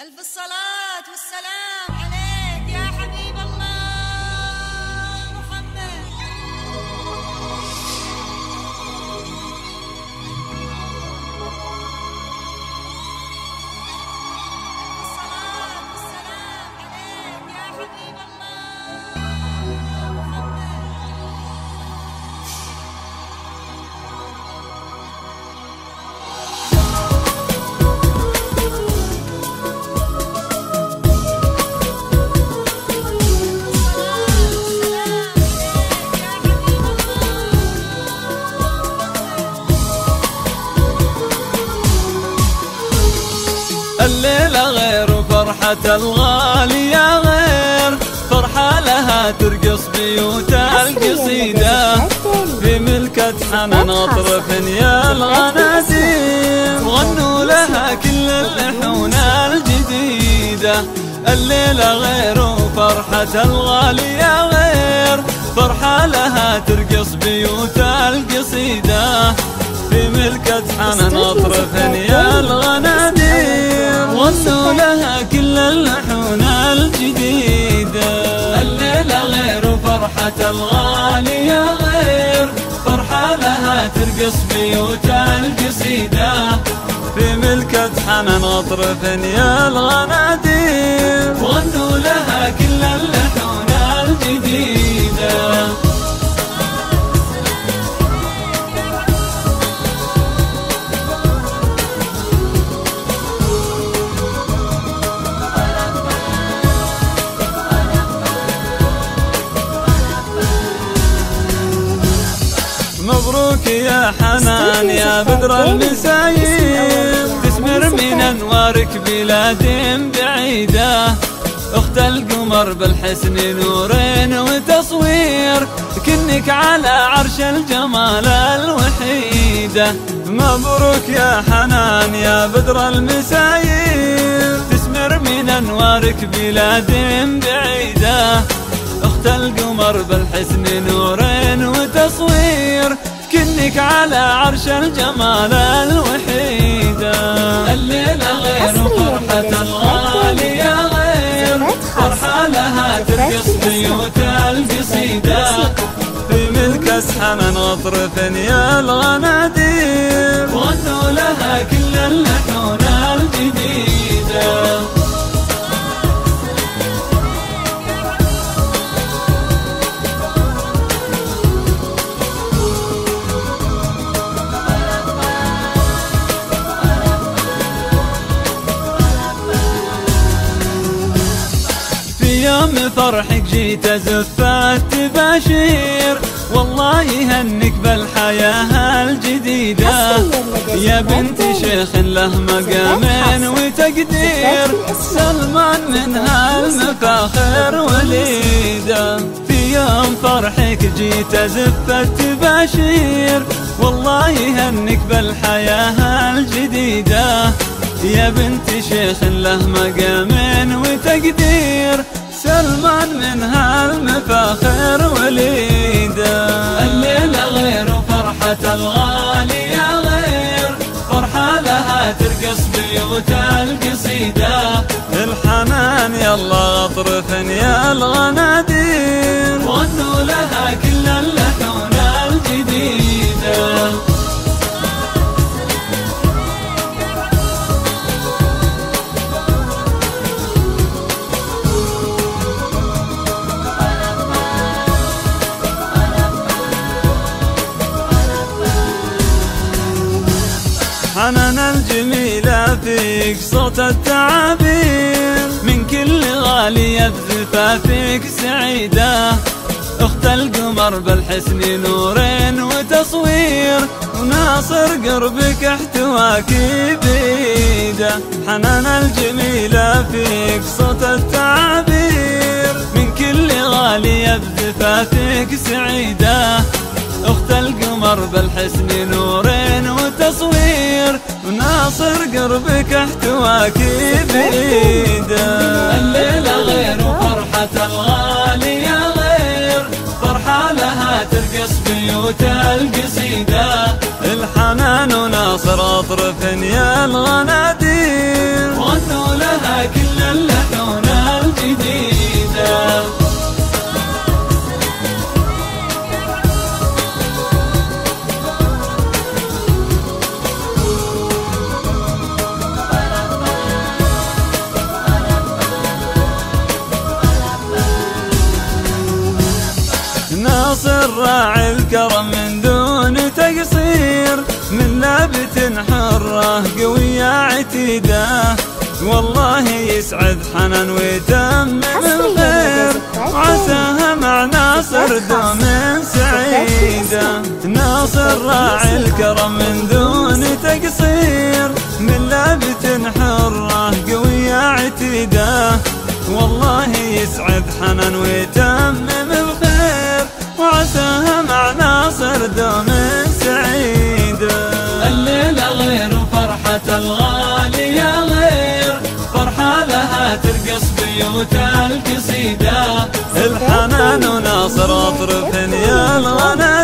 ألف الصلاة والسلام فرحة الغالية غير فرحة لها ترقص بيوت القصيدة في ملكة حنان أطرف يا الغناديم غنوا لها كل اللحون الجديدة. الليلة غير فرحة الغالية غير فرحة لها ترقص بيوت القصيدة في ملكة حنان أطرف يا الغناديم فرحة الغالية غير. فرحة لها ترقص بيوت القصيدة في ملكة حنان أطرف يا الغناديم غنوا لها كل اللحون الجديدة. مبروك يا حنان يا بدر المسايب تسمر من أنوارك بلاد بعيدة. أخت القمر بالحسن نورين وتصوير. كنك على عرش الجمال الوحيده مبروك يا حنان يا بدر المسايب تسمر من أنوارك بلاد بعيدة. اخت القمر بالحسن نورين وتصوير كنك على عرش الجمال الوحيدة الليلة غير فرحة الغالية غير فرحة لها ترقص بيوت القصيدة في ملك حنان اطرف يا الغنادير غنوا لها كل اللحون فرحك جيت ازف التباشير والله يهنك بالحياة الجديدة. يا بنت شيخ له مقام وتقدير. سلمان من هالمفاخر وليدة. في يوم فرحك جيت ازف التباشير والله يهنك بالحياة الجديدة. يا بنت شيخ له مقام ترقص بيوت القصيدة الحنان يلا اطرف يا الغنادير. غنوا لها كل اللحون الجديدة. حنان فيك صوت التعابير من كل غالية بزفافك سعيدة. أخت القمر بالحسن نورين وتصوير وناصر قربك احتواك بيده. حنان الجميلة فيك صوت التعابير من كل غالية بزفافك سعيدة. أخت القمر بالحسن نورين وناصر قربك احتواك بيده الليلة غير فرحة الغالية غير. فرحة لها ترقص بيوت القصيدة. الحنان وناصر اطرف يا الغنادير راعي الكرم من دون تقصير من لابت حرة قوية عتيدة. والله يسعد حنان ويتمم الخير. عساها مع ناصر دوم سعيدة. ناصر راعي الكرم من دون تقصير. من لابت حرة قوية عتيدة. والله يسعد حنان الخير وعساها مع ناصر دوم سعيدة الليلة غير فرحة الغالية غير. فرحة لها ترقص بيوت القصيدة. الحنان وناصر أطرف يا الغنى.